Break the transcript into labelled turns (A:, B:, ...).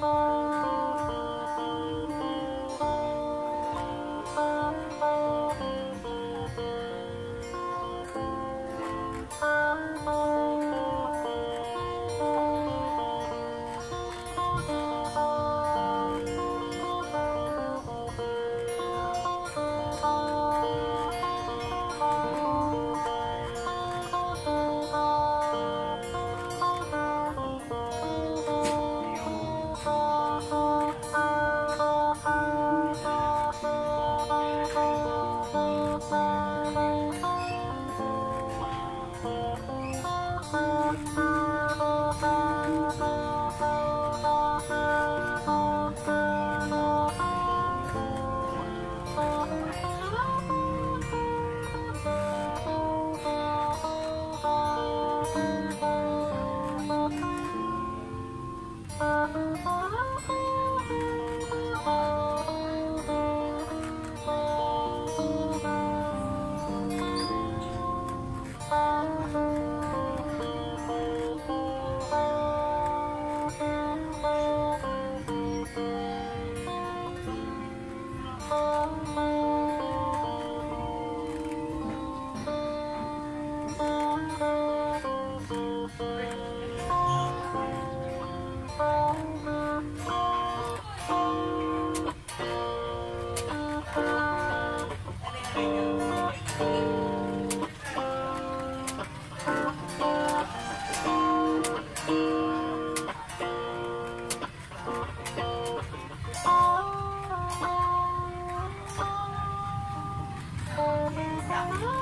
A: Bye. Oh,